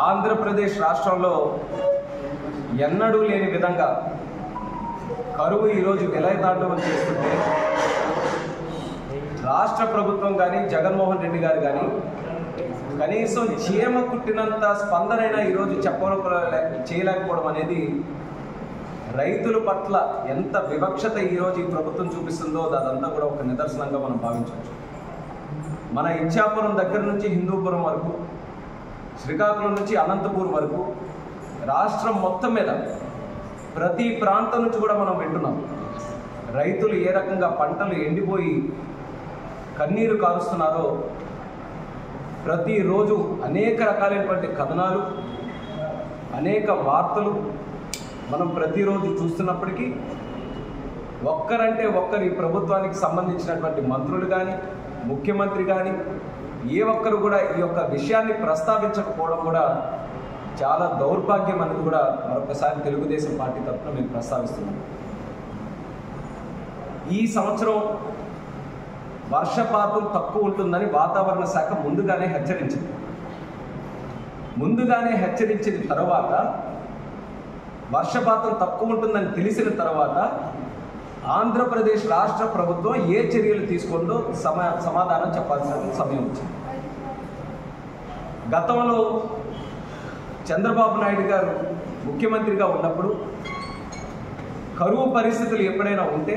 ఆంధ్రప్రదేశ్ రాష్ట్రంలో ఎన్నడూ లేని విధంగా కరువు ఈరోజు విలయతాండవం చేస్తుంటే రాష్ట్ర ప్రభుత్వం కానీ జగన్మోహన్ రెడ్డి గారు కానీ కనీసం చీమ కుట్టినంత స్పందనైనా ఈరోజు చెప్పలేక చేయలేకపోవడం అనేది రైతుల పట్ల ఎంత వివక్షత ఈరోజు ఈ ప్రభుత్వం చూపిస్తుందో అదంతా కూడా ఒక నిదర్శనంగా మనం భావించవచ్చు. మన ఇచ్చాపురం దగ్గర నుంచి హిందూపురం వరకు శ్రీకాకుళం నుంచి అనంతపూర్ వరకు రాష్ట్రం మొత్తం మీద ప్రతి ప్రాంతం నుంచి కూడా మనం వింటున్నాం. రైతులు ఏ రకంగా పంటలు ఎండిపోయి కన్నీరు కారుస్తున్నారో ప్రతిరోజు అనేక రకాలైనటువంటి కథనాలు అనేక వార్తలు మనం ప్రతిరోజు చూస్తున్నప్పటికీ ఒక్కరంటే ఒక్కరు ఈ ప్రభుత్వానికి సంబంధించినటువంటి మంత్రులు కానీ ముఖ్యమంత్రి కానీ ఏ ఒక్కరు కూడా ఈ యొక్క విషయాన్ని ప్రస్తావించకపోవడం కూడా చాలా దౌర్భాగ్యం అనేది కూడా మరొకసారి తెలుగుదేశం పార్టీ తరఫున మేము ప్రస్తావిస్తున్నాం. ఈ సంవత్సరం వర్షపాతం తక్కువ ఉంటుందని వాతావరణ శాఖ ముందుగానే హెచ్చరించింది. ముందుగానే హెచ్చరించిన తర్వాత వర్షపాతం తక్కువ ఉంటుందని తెలిసిన తర్వాత ఆంధ్రప్రదేశ్ రాష్ట్ర ప్రభుత్వం ఏ చర్యలు తీసుకుందో సమా సమాధానం చెప్పాల్సిన సమయం వచ్చింది. గతంలో చంద్రబాబు నాయుడు గారు ముఖ్యమంత్రిగా ఉన్నప్పుడు కరువు పరిస్థితులు ఎప్పుడైనా ఉంటే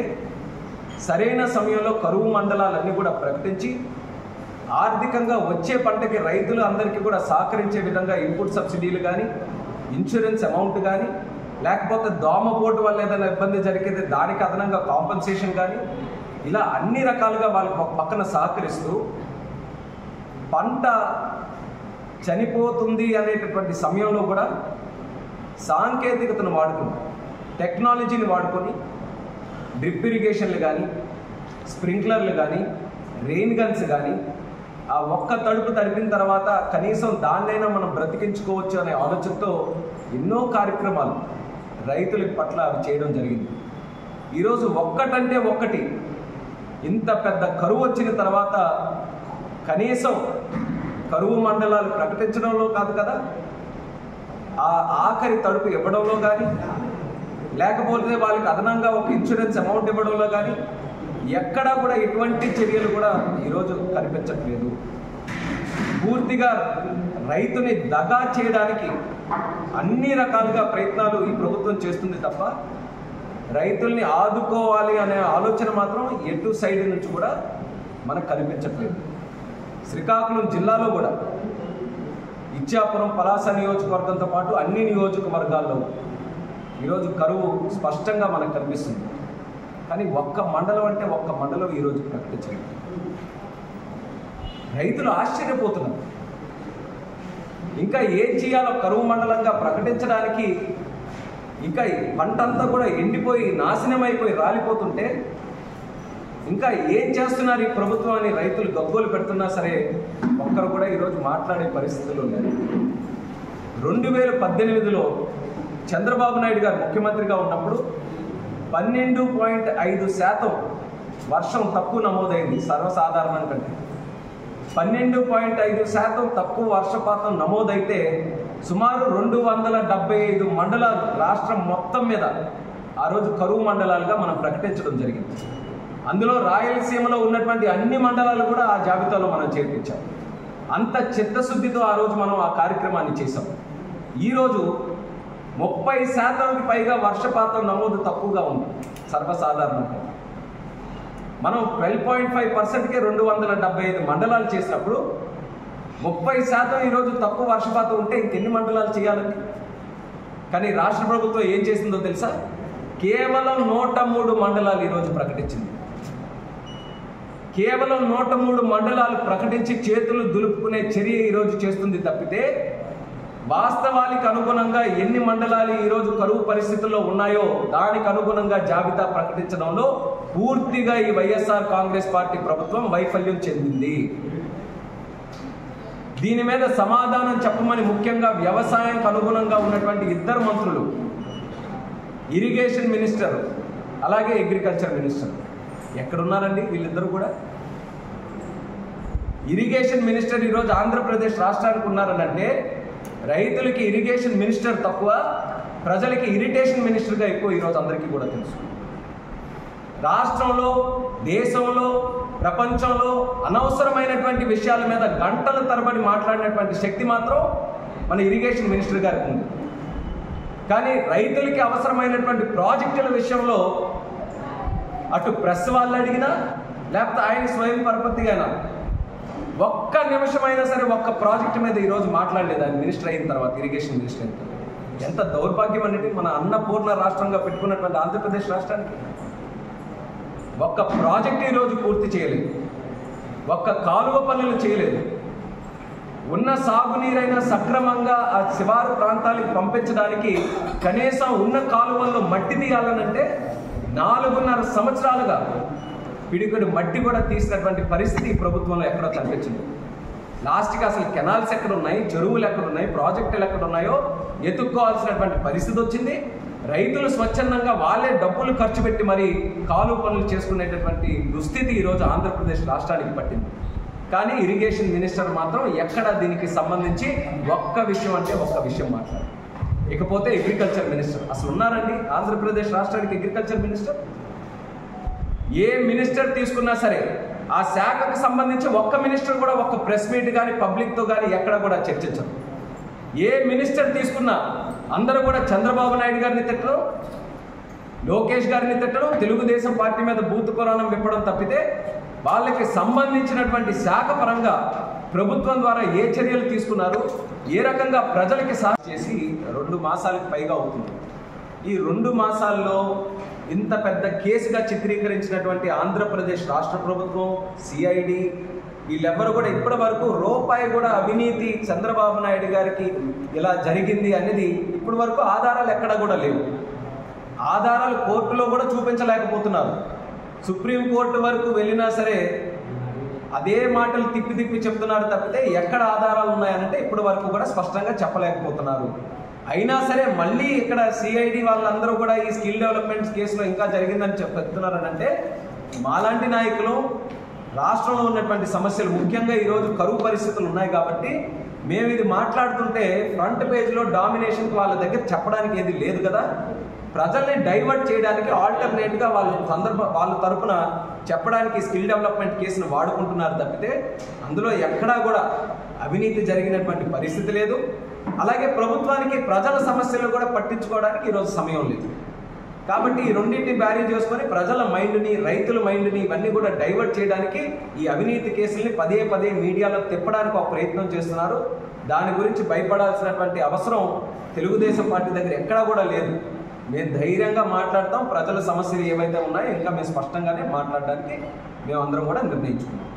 సరైన సమయంలో కరువు మండలాలన్నీ కూడా ప్రకటించి ఆర్థికంగా వచ్చే పంటకి రైతులు అందరికీ కూడా సహకరించే విధంగా ఇన్పుట్ సబ్సిడీలు కానీ ఇన్సూరెన్స్ అమౌంట్ కానీ లేకపోతే దోమపోటు వల్ల ఏదైనా ఇబ్బంది జరిగితే దానికి అదనంగా కాంపన్సేషన్ కానీ ఇలా అన్ని రకాలుగా వాళ్ళకి పక్కన సహకరిస్తూ పంట చనిపోతుంది అనేటటువంటి సమయంలో కూడా సాంకేతికతను వాడుకుని టెక్నాలజీని వాడుకొని డ్రిప్ ఇరిగేషన్లు కానీ స్ప్రింక్లర్లు కానీ రెయిన్ గన్స్ కానీ ఆ ఒక్క తడుపు తడిపిన తర్వాత కనీసం దాన్నైనా మనం బ్రతికించుకోవచ్చు అనే ఆలోచనతో ఎన్నో కార్యక్రమాలు రైతుల పట్ల అవి చేయడం జరిగింది. ఈరోజు ఒక్కటంటే ఒక్కటి ఇంత పెద్ద కరువు వచ్చిన తర్వాత కనీసం కరువు మండలాలు ప్రకటించడంలో కాదు కదా? ఆ ఆఖరి తడుపు ఇవ్వడంలో కానీ లేకపోతే వాళ్ళకి అదనంగా ఒక ఇన్సూరెన్స్ అమౌంట్ ఇవ్వడంలో కానీ ఎక్కడా కూడా ఎటువంటి చర్యలు కూడా ఈరోజు కనిపించట్లేదు. పూర్తిగా రైతుని దగా చేయడానికి అన్ని రకాలుగా ప్రయత్నాలు ఈ ప్రభుత్వం చేస్తుంది తప్ప రైతుల్ని ఆదుకోవాలి అనే ఆలోచన మాత్రం ఎటు సైడ్ నుంచి కూడా మనకు కనిపించట్లేదు. శ్రీకాకుళం జిల్లాలో కూడా ఇచ్చాపురం పలాస నియోజకవర్గంతో పాటు అన్ని నియోజకవర్గాల్లో ఈరోజు కరువు స్పష్టంగా మనకు కనిపిస్తుంది. కానీ ఒక్క మండలం అంటే ఒక్క మండలం ఈరోజు ప్రకటించలేదు. రైతులు ఆశ్చర్యపోతున్నారు. ఇంకా ఏం చేయాలో కరువు మండలంగా ప్రకటించడానికి ఇంకా పంట పంటంతా కూడా ఎండిపోయి నాశనం అయిపోయి రాలిపోతుంటే ఇంకా ఏం చేస్తున్నారు ఈ ప్రభుత్వాన్ని రైతులు గబ్బోలు పెడుతున్నా సరే ఒక్కరు కూడా ఈరోజు మాట్లాడే పరిస్థితులు లేదు రెండు వేల పద్దెనిమిదిలో చంద్రబాబు నాయుడు గారు ముఖ్యమంత్రిగా ఉన్నప్పుడు పన్నెండు పాయింట్ ఐదు శాతం వర్షం తక్కువ నమోదైంది సర్వసాధారణం కంటే పన్నెండు పాయింట్ ఐదు శాతం తక్కువ వర్షపాతం నమోదైతే సుమారు రెండు వందల డెబ్బై ఐదు మండలాలు రాష్ట్రం మొత్తం మీద ఆ రోజు కరువు మండలాలుగా మనం ప్రకటించడం జరిగింది. అందులో రాయలసీమలో ఉన్నటువంటి అన్ని మండలాలు కూడా ఆ జాబితాలో మనం చేర్పించాం. అంత చిత్తశుద్ధితో ఆ రోజు మనం ఆ కార్యక్రమాన్ని చేసాం ఈరోజు ముప్పై శాతానికి పైగా వర్షపాతం నమోదు తక్కువగా ఉంది సర్వసాధారణంగా. మనం ట్వెల్వ్ పాయింట్ ఫైవ్ పర్సెంట్కే రెండు వందల డెబ్బై ఐదు మండలాలు చేసినప్పుడు ముప్పై శాతం ఈరోజు తక్కువ వర్షపాతం ఉంటే ఇంకెన్ని మండలాలు చేయాలండి కానీ రాష్ట్ర ప్రభుత్వం ఏం చేసిందో తెలుసా? కేవలం నూట మూడు మండలాలు ఈరోజు ప్రకటించింది. కేవలం నూట మూడు మండలాలు ప్రకటించి చేతులు దులుపుకునే చర్య ఈరోజు చేస్తుంది తప్పితే వాస్తవానికి అనుగుణంగా ఎన్ని మండలాలు ఈరోజు కరువు పరిస్థితుల్లో ఉన్నాయో దానికి అనుగుణంగా జాబితా ప్రకటించడంలో పూర్తిగా ఈ వైఎస్ఆర్ కాంగ్రెస్ పార్టీ ప్రభుత్వం వైఫల్యం చెందింది. దీని మీద సమాధానం చెప్పమని ముఖ్యంగా వ్యవసాయానికి అనుగుణంగా ఉన్నటువంటి ఇద్దరు మంత్రులు ఇరిగేషన్ మినిస్టర్ అలాగే అగ్రికల్చర్ మినిస్టర్. ఎక్కడున్నారండి వీళ్ళిద్దరు కూడా? ఇరిగేషన్ మినిస్టర్ ఈరోజు ఆంధ్రప్రదేశ్ రాష్ట్రానికి ఉన్నారనంటే రైతులకి ఇరిగేషన్ మినిస్టర్ తక్కువ ప్రజలకి ఇరిటేషన్ మినిస్టర్గా ఎక్కువ ఈరోజు అందరికీ కూడా తెలుసు. రాష్ట్రంలో దేశంలో ప్రపంచంలో అనవసరమైనటువంటి విషయాల మీద గంటల తరబడి మాట్లాడినటువంటి శక్తి మాత్రం మన ఇరిగేషన్ మినిస్టర్ గారికి ఉంది. కానీ రైతులకి అవసరమైనటువంటి ప్రాజెక్టుల విషయంలో అటు ప్రెస్ వాళ్ళు అడిగినా లేకపోతే ఆయన స్వయం పరపతిగానా? ఒక్క నిమిషమైనా సరే ఒక్క ప్రాజెక్ట్ మీద ఈరోజు మాట్లాడలేదు ఆయన మినిస్టర్ అయిన తర్వాత ఇరిగేషన్ మినిస్టర్ అయిన తర్వాత. ఎంత దౌర్భాగ్యం అనేది మన అన్నపూర్ణ రాష్ట్రంగా పెట్టుకున్నటువంటి ఆంధ్రప్రదేశ్ రాష్ట్రానికి. ఒక్క ప్రాజెక్ట్ ఈరోజు పూర్తి చేయలేదు. ఒక్క కాలువ పనులు చేయలేదు. ఉన్న సాగునీరైనా సక్రమంగా ఆ శివారు ప్రాంతాలకు పంపించడానికి కనీసం ఉన్న కాలువల్లో మట్టి తీయాలనంటే నాలుగున్నర సంవత్సరాలుగా పిడికడు మట్టి కూడా తీసినటువంటి పరిస్థితి ప్రభుత్వంలో ఎక్కడో కనిపించింది. లాస్ట్కి అసలు కెనాల్స్ ఎక్కడ ఉన్నాయి చెరువులు ఎక్కడ ఉన్నాయి ప్రాజెక్టులు ఎక్కడ ఉన్నాయో ఎత్తుక్కోవాల్సినటువంటి పరిస్థితి వచ్చింది. రైతులు స్వచ్ఛందంగా వాళ్ళే డబ్బులు ఖర్చు పెట్టి మరి కాలు పనులు చేసుకునేటటువంటి దుస్థితి ఈరోజు ఆంధ్రప్రదేశ్ రాష్ట్రానికి పట్టింది. కానీ ఇరిగేషన్ మినిస్టర్ మాత్రం ఎక్కడ దీనికి సంబంధించి ఒక్క విషయం అంటే ఒక్క విషయం మాట్లాడారు. ఇకపోతే అగ్రికల్చర్ మినిస్టర్ అసలు ఉన్నారండి ఆంధ్రప్రదేశ్ రాష్ట్రానికి అగ్రికల్చర్ మినిస్టర్ ఏ మినిస్టర్ తీసుకున్నా సరే ఆ శాఖకు సంబంధించి ఒక్క మినిస్టర్ కూడా ఒక్క ప్రెస్ మీట్ కానీ పబ్లిక్తో కానీ ఎక్కడ కూడా చర్చించరు. ఏ మినిస్టర్ తీసుకున్నా అందరూ కూడా చంద్రబాబు నాయుడు గారిని తిట్టడం లోకేష్ గారిని తిట్టడం తెలుగుదేశం పార్టీ మీద బూత్ పురాణం విప్పడం తప్పితే వాళ్ళకి సంబంధించినటువంటి శాఖ పరంగా ప్రభుత్వం ద్వారా ఏ చర్యలు తీసుకున్నారు ఏ రకంగా ప్రజలకి సహాయం చేసి రెండు మాసాలకు పైగా అవుతుంది. ఈ రెండు మాసాల్లో ఇంత పెద్ద కేసుగా చిత్రీకరించినటువంటి ఆంధ్రప్రదేశ్ రాష్ట్ర ప్రభుత్వం సిఐడి వీళ్ళెవ్వరు కూడా ఇప్పటి వరకు రూపాయి కూడా అవినీతి చంద్రబాబు నాయుడు గారికి ఇలా జరిగింది అనేది ఇప్పటి వరకు ఆధారాలు ఎక్కడ కూడా లేవు. ఆధారాలు కోర్టులో కూడా చూపించలేకపోతున్నారు. సుప్రీంకోర్టు వరకు వెళ్ళినా సరే అదే మాటలు తిప్పి తిప్పి చెప్తున్నారు తప్పితే ఎక్కడ ఆధారాలు ఉన్నాయనంటే ఇప్పటి వరకు కూడా స్పష్టంగా చెప్పలేకపోతున్నారు. అయినా సరే మళ్ళీ ఇక్కడ సిఐడి వాళ్ళందరూ కూడా ఈ స్కిల్ డెవలప్మెంట్ కేసులో ఇంకా జరిగిందని చెప్తున్నారనంటే మాలాంటి నాయకులు రాష్ట్రంలో ఉన్నటువంటి సమస్యలు ముఖ్యంగా ఈరోజు కరువు పరిస్థితులు ఉన్నాయి కాబట్టి మేము ఇది మాట్లాడుతుంటే ఫ్రంట్ పేజ్లో డామినేషన్కి వాళ్ళ దగ్గర చెప్పడానికి ఏది లేదు కదా? ప్రజల్ని డైవర్ట్ చేయడానికి ఆల్టర్నేట్గా వాళ్ళ సందర్భ వాళ్ళ తరపున చెప్పడానికి స్కిల్ డెవలప్మెంట్ కేసును వాడుకుంటున్నారు తప్పితే అందులో ఎక్కడా కూడా అవినీతి జరిగినటువంటి పరిస్థితి లేదు. అలాగే ప్రభుత్వానికి ప్రజల సమస్యలు కూడా పట్టించుకోవడానికి ఈరోజు సమయం లేదు. కాబట్టి ఈ రెండింటిని బ్యారీ చేసుకొని ప్రజల మైండ్ని రైతుల మైండ్ని ఇవన్నీ కూడా డైవర్ట్ చేయడానికి ఈ అవినీతి కేసుల్ని పదే పదే మీడియాలో తిప్పడానికి ఒక ప్రయత్నం చేస్తున్నారు. దాని గురించి భయపడాల్సినటువంటి అవసరం తెలుగుదేశం పార్టీ దగ్గర ఎక్కడా కూడా లేదు. మేము ధైర్యంగా మాట్లాడతాం. ప్రజల సమస్యలు ఏవైతే ఉన్నాయో ఇంకా మేము స్పష్టంగానే మాట్లాడడానికి మేము అందరం కూడా నిర్ణయించుకున్నాం.